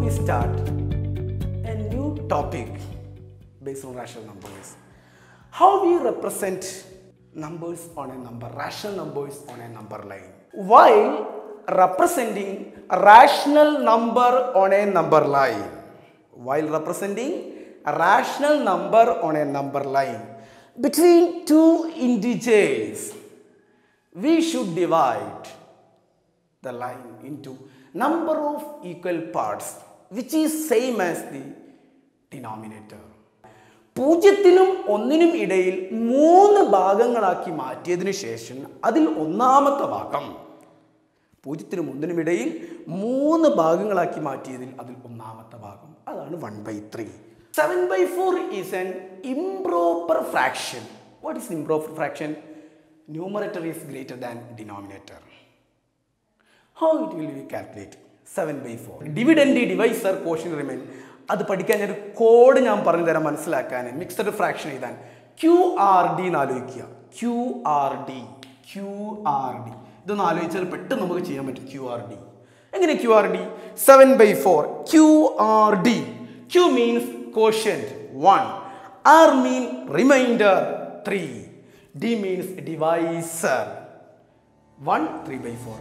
we start a new topic based on rational numbers. How we represent numbers on a number, rational numbers on a number line. While representing a rational number on a number line, while representing a rational number on a number line between two integers, we should divide the line into number of equal parts which is same as the denominator പൂജ്യത്തിനും ഒന്നിനും ഇടയിൽ മൂന്ന് ഭാഗങ്ങളാക്കി മാറ്റിയതിനു ശേഷം അതിൽ ഒന്നാമത്തെ ഭാഗം. പൂജ്യത്തിനും ഒന്നിനും ഇടയിൽ മൂന്ന് ഭാഗങ്ങളാക്കി മാറ്റിയതിൽ അതിൽ ഒന്നാമത്തെ ഭാഗം. അതാണ് one by three seven by four is an improper fraction what is improper fraction numerator is greater than denominator how it will be calculate seven by four dividend divisor quotient remain അത് പഠിക്കാൻ ഞാൻ ഒരു code ഞാൻ പറഞ്ഞു തരാം മനസ്സിലാക്കാൻ. Mixed fraction എഴുതാൻ. Q R D എന്ന് ആലോചിക്കുക. Q R D Q R D ഇതൊന്ന് ആലോചിച്ചാൽ പെട്ടെന്ന് നമുക്ക് ചെയ്യാൻ പറ്റും. ക്യു ആർ ഡി എങ്ങനെ Q R D seven by four Q R D Q means quotient one R mean remainder three D means divisor one three by four